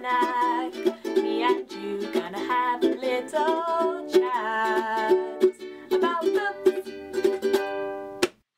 snack. Me and you gonna have a little chat about books.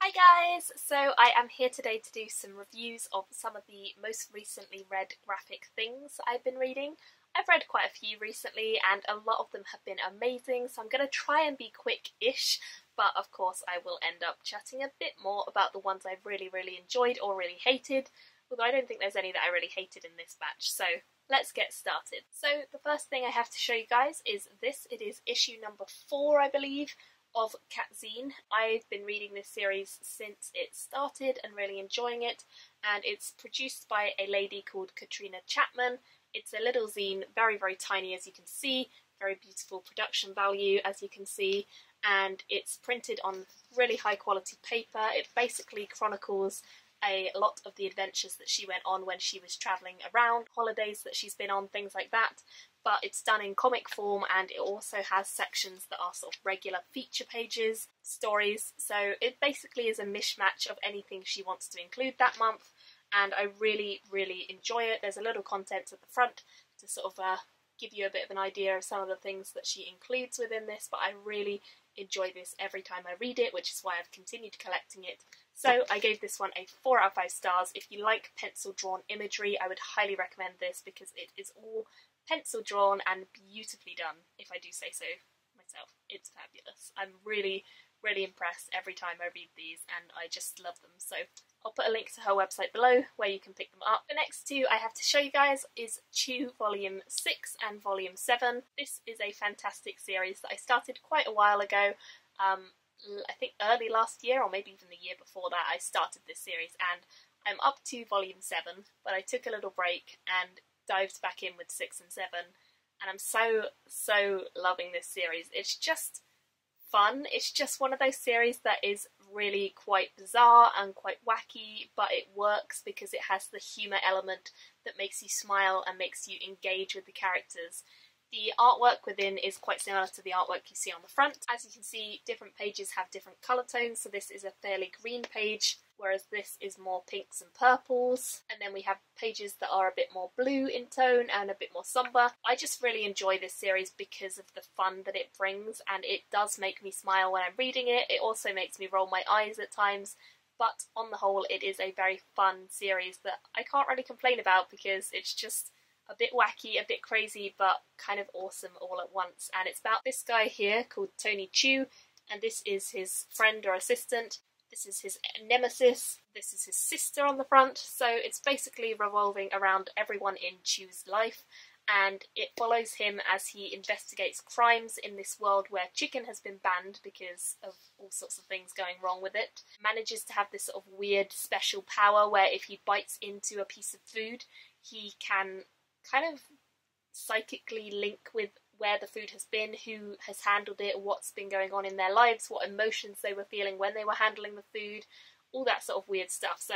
Hi guys! So I am here today to do some reviews of some of the most recently read graphic things I've been reading. I've read quite a few recently and a lot of them have been amazing so I'm going to try and be quick-ish but of course I will end up chatting a bit more about the ones I've really really enjoyed or really hated although I don't think there's any that I really hated in this batch so let's get started. So the first thing I have to show you guys is this. It is issue number four I believe of Katzine. I've been reading this series since it started and really enjoying it and it's produced by a lady called Katrina Chapman it's a little zine, very, very tiny as you can see, very beautiful production value as you can see, and it's printed on really high quality paper. It basically chronicles a lot of the adventures that she went on when she was travelling around, holidays that she's been on, things like that. But it's done in comic form and it also has sections that are sort of regular feature pages, stories. So it basically is a mishmash of anything she wants to include that month and I really, really enjoy it. There's a little content at the front to sort of uh, give you a bit of an idea of some of the things that she includes within this, but I really enjoy this every time I read it, which is why I've continued collecting it. So I gave this one a 4 out of 5 stars. If you like pencil drawn imagery, I would highly recommend this because it is all pencil drawn and beautifully done, if I do say so myself. It's fabulous. I'm really, really impressed every time I read these and I just love them. So I'll put a link to her website below where you can pick them up. The next two I have to show you guys is Chew Volume 6 and Volume 7. This is a fantastic series that I started quite a while ago. Um, I think early last year or maybe even the year before that I started this series and I'm up to Volume 7 but I took a little break and dived back in with 6 and 7 and I'm so, so loving this series. It's just fun. It's just one of those series that is really quite bizarre and quite wacky, but it works because it has the humour element that makes you smile and makes you engage with the characters. The artwork within is quite similar to the artwork you see on the front. As you can see, different pages have different colour tones, so this is a fairly green page, whereas this is more pinks and purples. And then we have pages that are a bit more blue in tone and a bit more sombre. I just really enjoy this series because of the fun that it brings, and it does make me smile when I'm reading it. It also makes me roll my eyes at times, but on the whole, it is a very fun series that I can't really complain about because it's just a bit wacky, a bit crazy, but kind of awesome all at once. And it's about this guy here called Tony Chu, and this is his friend or assistant. This is his nemesis. This is his sister on the front. So it's basically revolving around everyone in Chu's life. And it follows him as he investigates crimes in this world where chicken has been banned because of all sorts of things going wrong with it. Manages to have this sort of weird special power where if he bites into a piece of food, he can kind of psychically link with where the food has been, who has handled it, what's been going on in their lives, what emotions they were feeling when they were handling the food, all that sort of weird stuff. So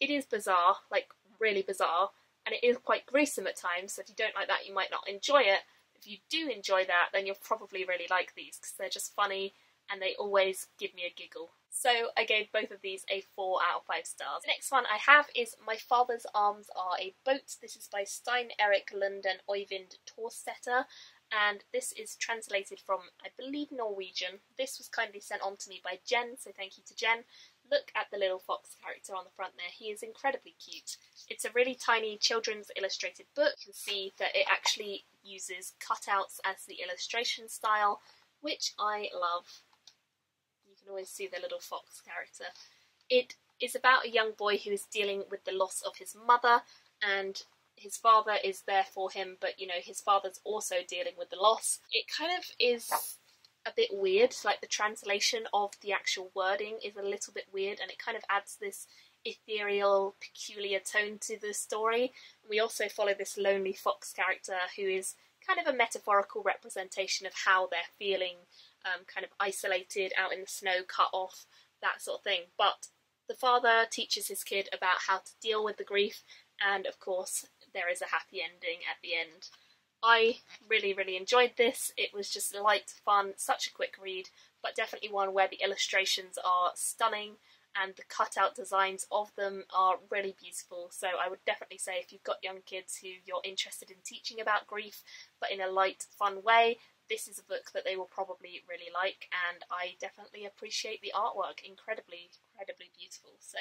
it is bizarre, like really bizarre, and it is quite gruesome at times. So if you don't like that, you might not enjoy it. If you do enjoy that, then you'll probably really like these because they're just funny and they always give me a giggle. So I gave both of these a 4 out of 5 stars. The next one I have is My Father's Arms Are a Boat. This is by Stein Erik Lund and Oyvind Torseter and this is translated from, I believe, Norwegian. This was kindly sent on to me by Jen, so thank you to Jen. Look at the little fox character on the front there. He is incredibly cute. It's a really tiny children's illustrated book. You can see that it actually uses cutouts as the illustration style, which I love can always see the little fox character. It is about a young boy who is dealing with the loss of his mother and his father is there for him, but you know, his father's also dealing with the loss. It kind of is a bit weird, like the translation of the actual wording is a little bit weird and it kind of adds this ethereal, peculiar tone to the story. We also follow this lonely fox character who is kind of a metaphorical representation of how they're feeling um, kind of isolated out in the snow, cut off, that sort of thing. But the father teaches his kid about how to deal with the grief, and of course, there is a happy ending at the end. I really, really enjoyed this. It was just light, fun, such a quick read, but definitely one where the illustrations are stunning and the cutout designs of them are really beautiful. So I would definitely say if you've got young kids who you're interested in teaching about grief, but in a light, fun way, this is a book that they will probably really like, and I definitely appreciate the artwork. Incredibly, incredibly beautiful. So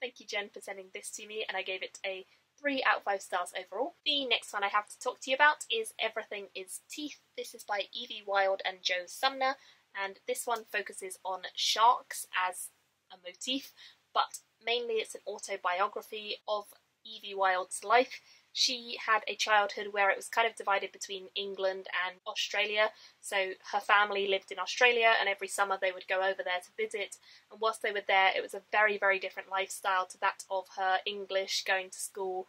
thank you, Jen, for sending this to me, and I gave it a 3 out of 5 stars overall. The next one I have to talk to you about is Everything is Teeth. This is by Evie Wyld and Joe Sumner, and this one focuses on sharks as a motif, but mainly it's an autobiography of Evie Wyld's life. She had a childhood where it was kind of divided between England and Australia. So her family lived in Australia, and every summer they would go over there to visit. And whilst they were there, it was a very, very different lifestyle to that of her English, going to school,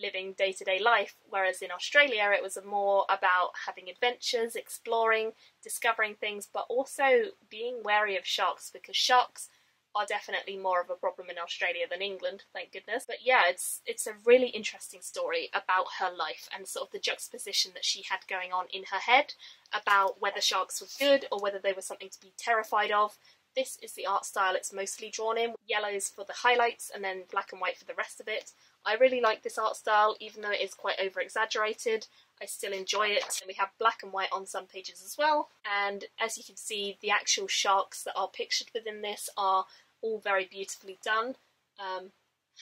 living day to day life. Whereas in Australia, it was more about having adventures, exploring, discovering things, but also being wary of sharks because sharks are definitely more of a problem in Australia than England, thank goodness. But yeah, it's it's a really interesting story about her life and sort of the juxtaposition that she had going on in her head about whether sharks were good or whether they were something to be terrified of. This is the art style it's mostly drawn in, yellows for the highlights and then black and white for the rest of it. I really like this art style, even though it is quite over exaggerated. I still enjoy it. And we have black and white on some pages as well. And as you can see, the actual sharks that are pictured within this are all very beautifully done. Um,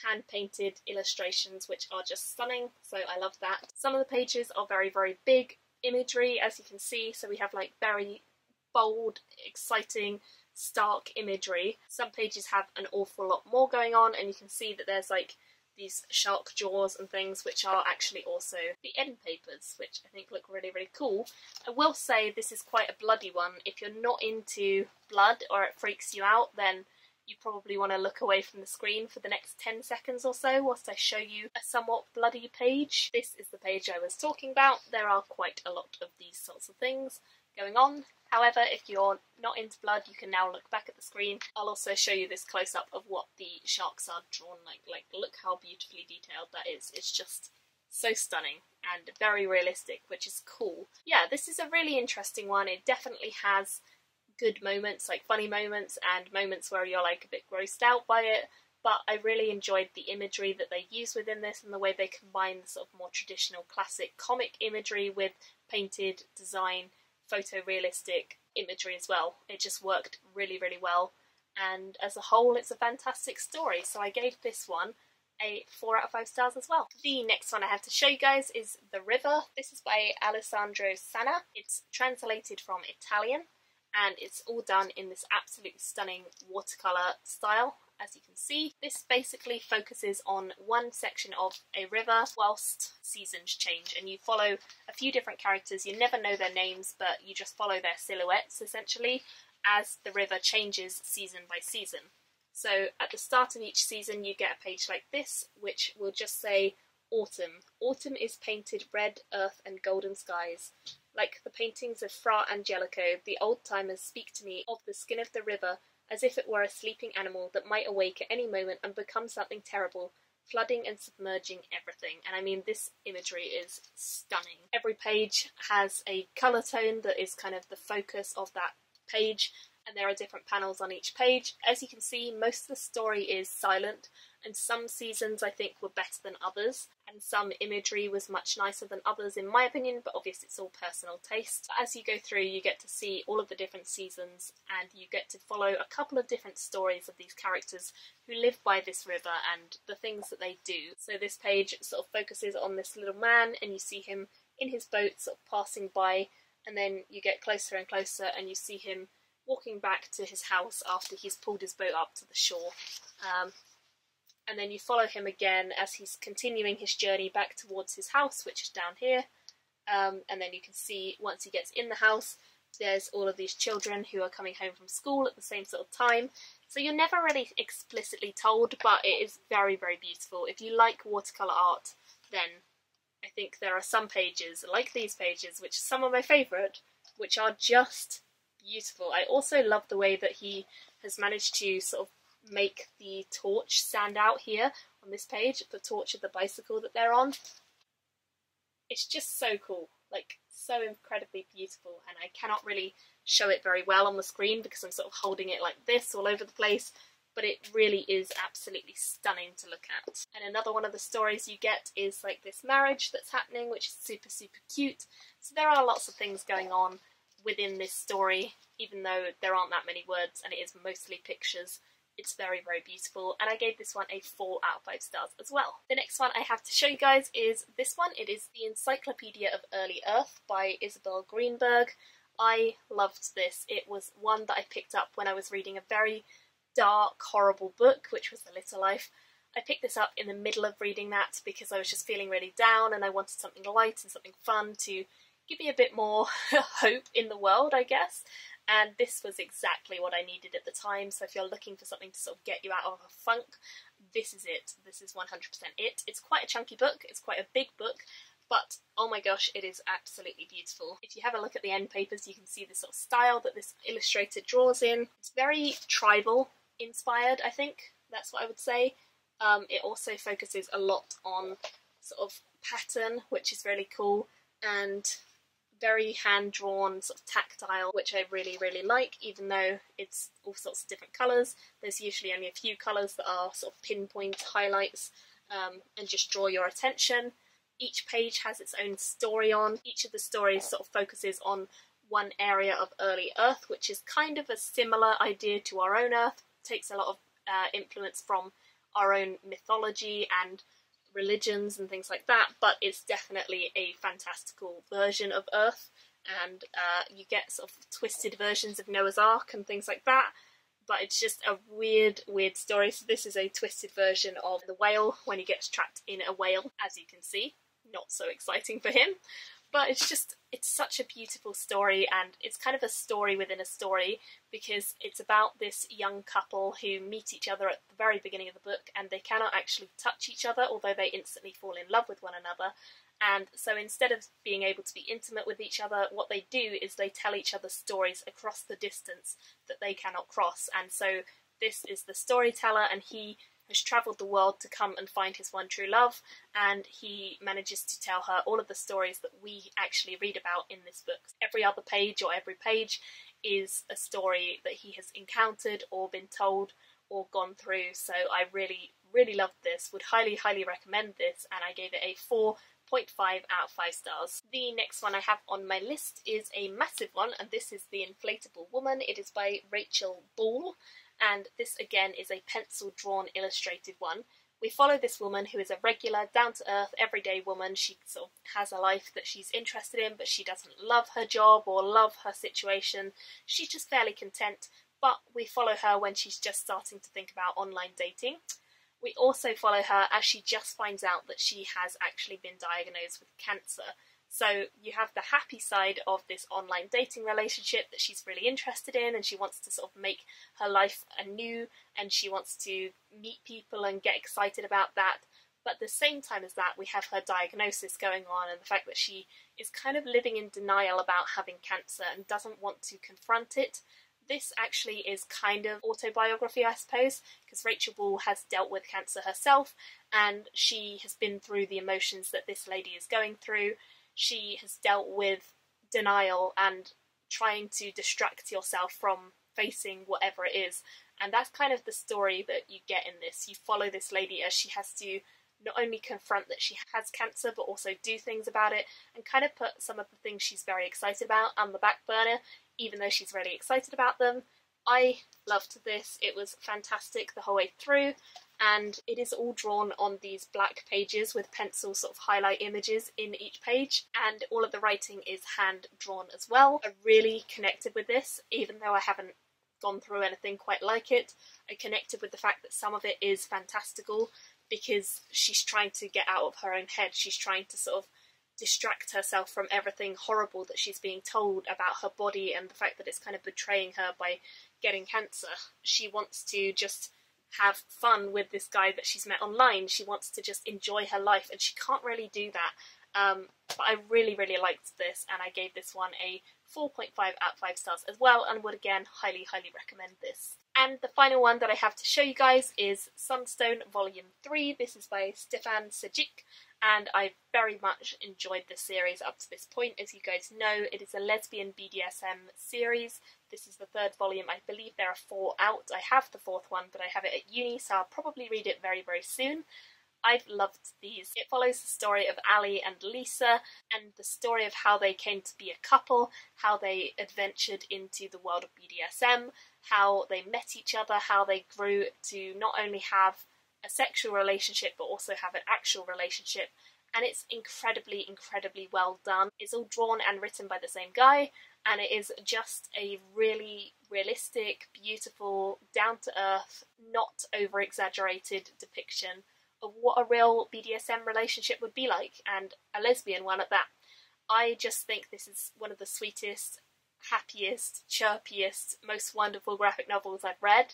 hand painted illustrations which are just stunning, so I love that. Some of the pages are very, very big imagery, as you can see, so we have like very bold, exciting, stark imagery. Some pages have an awful lot more going on, and you can see that there's like these shark jaws and things which are actually also the end papers which I think look really really cool. I will say this is quite a bloody one. If you're not into blood or it freaks you out then you probably want to look away from the screen for the next 10 seconds or so whilst I show you a somewhat bloody page. This is the page I was talking about. There are quite a lot of these sorts of things going on. However, if you're not into blood, you can now look back at the screen. I'll also show you this close-up of what the sharks are drawn like. Like, look how beautifully detailed that is. It's just so stunning and very realistic, which is cool. Yeah, this is a really interesting one. It definitely has good moments, like funny moments, and moments where you're like a bit grossed out by it. But I really enjoyed the imagery that they use within this and the way they combine the sort of more traditional classic comic imagery with painted design photorealistic imagery as well. It just worked really, really well. And as a whole, it's a fantastic story. So I gave this one a 4 out of 5 stars as well. The next one I have to show you guys is The River. This is by Alessandro Sanna. It's translated from Italian and it's all done in this absolutely stunning watercolour style as you can see. This basically focuses on one section of a river whilst seasons change and you follow a few different characters. You never know their names but you just follow their silhouettes essentially as the river changes season by season. So at the start of each season you get a page like this which will just say autumn. Autumn is painted red, earth and golden skies. Like the paintings of Fra Angelico, the old timers speak to me of the skin of the river as if it were a sleeping animal that might awake at any moment and become something terrible, flooding and submerging everything. And I mean, this imagery is stunning. Every page has a colour tone that is kind of the focus of that page, and there are different panels on each page. As you can see, most of the story is silent, and some seasons I think were better than others, and some imagery was much nicer than others in my opinion, but obviously it's all personal taste. As you go through, you get to see all of the different seasons, and you get to follow a couple of different stories of these characters who live by this river and the things that they do. So this page sort of focuses on this little man, and you see him in his boat sort of passing by, and then you get closer and closer, and you see him walking back to his house after he's pulled his boat up to the shore. Um, and then you follow him again as he's continuing his journey back towards his house, which is down here. Um, and then you can see once he gets in the house, there's all of these children who are coming home from school at the same sort of time. So you're never really explicitly told, but it is very, very beautiful. If you like watercolour art, then I think there are some pages, like these pages, which are some of my favourite, which are just beautiful. I also love the way that he has managed to sort of make the torch stand out here on this page, the torch of the bicycle that they're on. It's just so cool, like so incredibly beautiful, and I cannot really show it very well on the screen because I'm sort of holding it like this all over the place. but it really is absolutely stunning to look at. And another one of the stories you get is like this marriage that's happening, which is super, super cute. So there are lots of things going on within this story, even though there aren't that many words and it is mostly pictures. It's very, very beautiful, and I gave this one a 4 out of 5 stars as well. The next one I have to show you guys is this one. It is The Encyclopedia of Early Earth by Isabel Greenberg. I loved this. It was one that I picked up when I was reading a very dark, horrible book, which was The Little Life. I picked this up in the middle of reading that because I was just feeling really down and I wanted something light and something fun to give me a bit more hope in the world, I guess and this was exactly what I needed at the time. So if you're looking for something to sort of get you out of a funk, this is it. This is 100% it. It's quite a chunky book, it's quite a big book, but oh my gosh, it is absolutely beautiful. If you have a look at the end papers, you can see the sort of style that this illustrator draws in. It's very tribal inspired, I think. That's what I would say. Um, it also focuses a lot on sort of pattern, which is really cool, and very hand drawn, sort of tactile, which I really, really like, even though it's all sorts of different colours. There's usually only a few colours that are sort of pinpoint highlights um, and just draw your attention. Each page has its own story on. Each of the stories sort of focuses on one area of early Earth, which is kind of a similar idea to our own Earth. It takes a lot of uh, influence from our own mythology and religions and things like that, but it's definitely a fantastical version of Earth, and uh, you get sort of twisted versions of Noah's Ark and things like that. But it's just a weird, weird story. So this is a twisted version of the whale when he gets trapped in a whale, as you can see. Not so exciting for him but it's just it's such a beautiful story and it's kind of a story within a story because it's about this young couple who meet each other at the very beginning of the book and they cannot actually touch each other although they instantly fall in love with one another. And so instead of being able to be intimate with each other what they do is they tell each other stories across the distance that they cannot cross. And so this is the storyteller and he has travelled the world to come and find his one true love, and he manages to tell her all of the stories that we actually read about in this book. Every other page or every page is a story that he has encountered or been told or gone through. So I really, really loved this, would highly, highly recommend this, and I gave it a 4.5 out of 5 stars. The next one I have on my list is a massive one, and this is The Inflatable Woman. It is by Rachel Ball, and this again is a pencil drawn illustrated one. We follow this woman who is a regular, down to earth, everyday woman. She sort of has a life that she's interested in, but she doesn't love her job or love her situation. She's just fairly content, but we follow her when she's just starting to think about online dating. We also follow her as she just finds out that she has actually been diagnosed with cancer. So you have the happy side of this online dating relationship that she's really interested in and she wants to sort of make her life anew and she wants to meet people and get excited about that. But at the same time as that, we have her diagnosis going on and the fact that she is kind of living in denial about having cancer and doesn't want to confront it. This actually is kind of autobiography, I suppose, because Rachel Ball has dealt with cancer herself and she has been through the emotions that this lady is going through she has dealt with denial and trying to distract yourself from facing whatever it is. And that's kind of the story that you get in this. You follow this lady as she has to not only confront that she has cancer, but also do things about it and kind of put some of the things she's very excited about on the back burner, even though she's really excited about them. I loved this. It was fantastic the whole way through and it is all drawn on these black pages with pencil sort of highlight images in each page and all of the writing is hand drawn as well. I really connected with this even though I haven't gone through anything quite like it. I connected with the fact that some of it is fantastical because she's trying to get out of her own head. She's trying to sort of distract herself from everything horrible that she's being told about her body and the fact that it's kind of betraying her by getting cancer. She wants to just have fun with this guy that she's met online. She wants to just enjoy her life, and she can't really do that. Um, but I really, really liked this, and I gave this one a 4.5 out of 5 stars as well, and would again highly, highly recommend this. And the final one that I have to show you guys is Sunstone Volume 3. This is by Stefan Sejic, and I very much enjoyed the series up to this point. As you guys know, it is a lesbian BDSM series. This is the third volume. I believe there are four out. I have the fourth one, but I have it at uni, so I'll probably read it very, very soon. I've loved these. It follows the story of Ali and Lisa and the story of how they came to be a couple, how they adventured into the world of BDSM, how they met each other, how they grew to not only have a sexual relationship but also have an actual relationship. And it's incredibly, incredibly well done. It's all drawn and written by the same guy, and it is just a really realistic, beautiful, down to earth, not over exaggerated depiction of what a real BDSM relationship would be like, and a lesbian one at that. I just think this is one of the sweetest, happiest, chirpiest, most wonderful graphic novels I've read,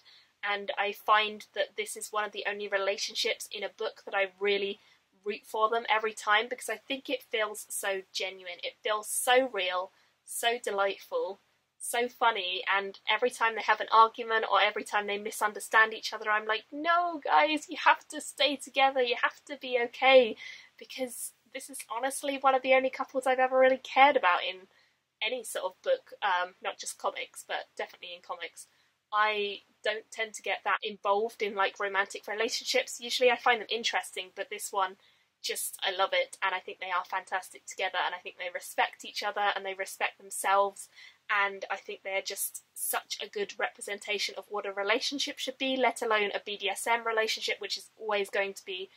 and I find that this is one of the only relationships in a book that I really root for them every time because I think it feels so genuine. It feels so real, so delightful, so funny, and every time they have an argument or every time they misunderstand each other, I'm like, no, guys, you have to stay together, you have to be okay, because this is honestly one of the only couples I've ever really cared about in any sort of book, um, not just comics, but definitely in comics. I don't tend to get that involved in like romantic relationships. Usually I find them interesting, but this one just I love it and I think they are fantastic together and I think they respect each other and they respect themselves and I think they're just such a good representation of what a relationship should be, let alone a BDSM relationship, which is always going to be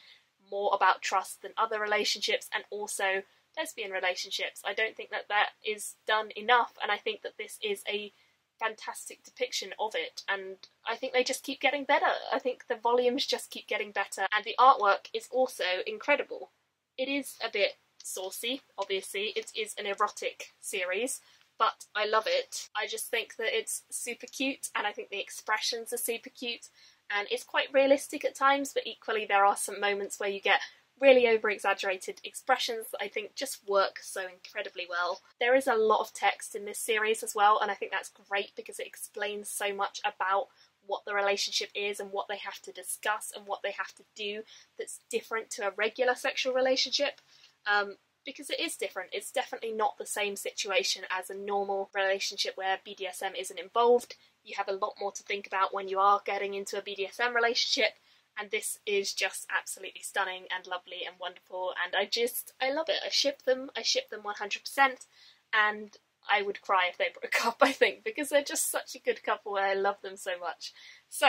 more about trust than other relationships and also lesbian relationships. I don't think that that is done enough and I think that this is a fantastic depiction of it, and I think they just keep getting better. I think the volumes just keep getting better, and the artwork is also incredible. It is a bit saucy, obviously, it is an erotic series, but I love it. I just think that it's super cute, and I think the expressions are super cute, and it's quite realistic at times, but equally there are some moments where you get really over exaggerated expressions that I think just work so incredibly well. There is a lot of text in this series as well, and I think that's great because it explains so much about what the relationship is and what they have to discuss and what they have to do that's different to a regular sexual relationship. Um, because it is different. It's definitely not the same situation as a normal relationship where BDSM isn't involved. You have a lot more to think about when you are getting into a BDSM relationship and this is just absolutely stunning and lovely and wonderful and I just I love it. I ship them. I ship them 100% and I would cry if they broke up I think because they're just such a good couple and I love them so much. So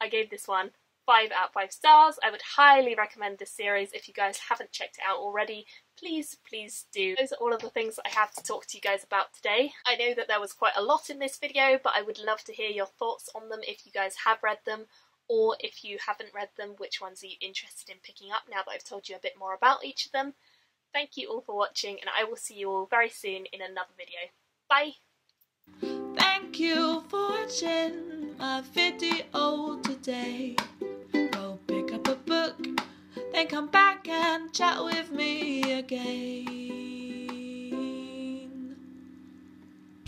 I gave this one 5 out of 5 stars. I would highly recommend this series if you guys haven't checked it out already. Please, please do. Those are all of the things that I have to talk to you guys about today. I know that there was quite a lot in this video, but I would love to hear your thoughts on them if you guys have read them or if you haven't read them, which ones are you interested in picking up now that I've told you a bit more about each of them. Thank you all for watching and I will see you all very soon in another video. Bye! Thank you for watching my video today. Go pick up a book, then come back and chat with me again.